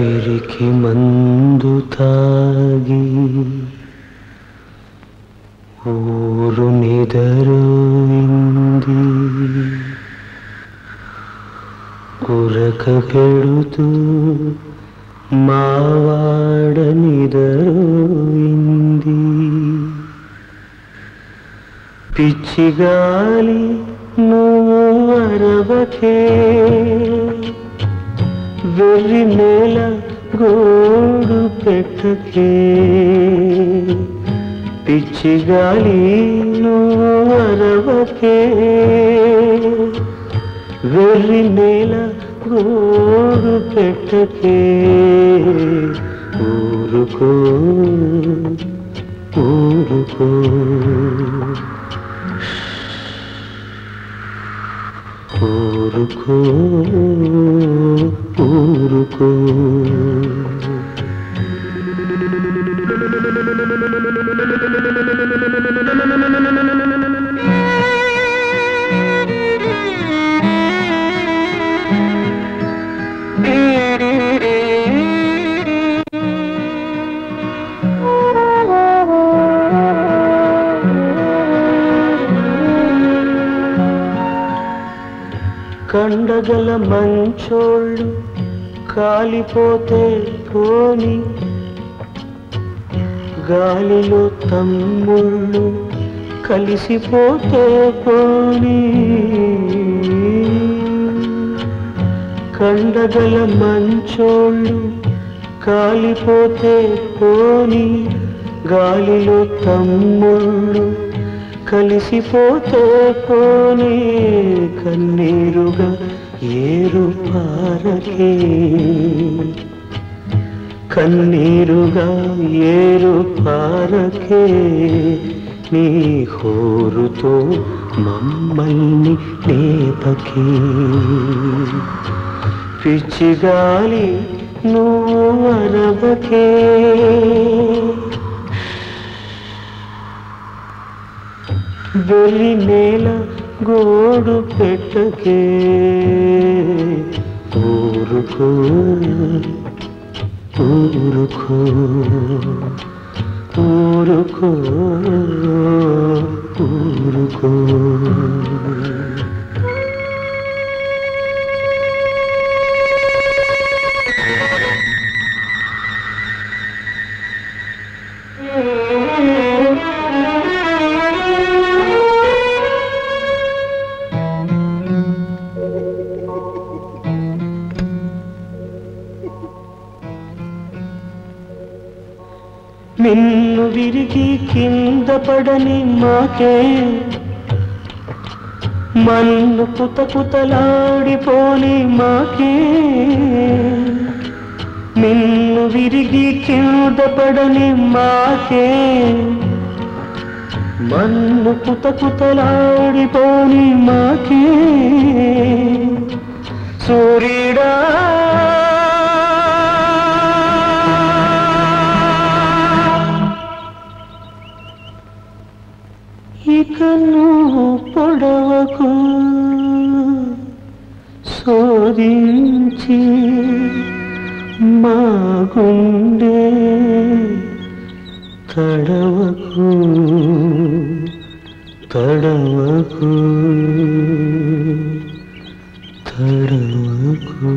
పిరికి మందు తాగి ఊరు నిదరుంది ఉరక పెడుతూ మావాడ నిదరుంది పిచ్చిగాలి నువ్వు అరవకే వెర్రి నేల గోడు పెట్టకే. పిచ్చిగాలి నువ్వు అరవకే. వెర్రి నేల గోడు పెట్టకే. ఊరుకో ఊరుకో. ఊరుకో ఊరుకో కండగల మంచోళ్ళు కాలిపోతే పోని గాలిలో తమ్ముళ్ళు కలిసిపోతే పోని. కండగల మంచోళ్ళు కాలిపోతే పోని గాలిలో తమ్ముళ్ళు కలిసిపోతే పోనీ కన్నీరుగా ఏరు పారకే. కన్నీరుగా ఏరు పారకే. నీ హోరుతో మమ్మల్ని లేపకే పిచ్చిగాలి నువ్వు అరవకే వెర్రి నేల గోడు పెట్టకే ఊరుకో ఊరుకో ఊరుకో ఊరుకో నిన్ను విరిగి కింద పడని మాకే. మన్ను కుత కుతలాడిపోని మాకే. నిన్ను విరిగి కింద పడని మాకే. మన్ను కుత కుతలాడిపోని మాకే. కన్ను పొడవకు శోధించి మా గుండె తడవకు తడవకు తడవకు.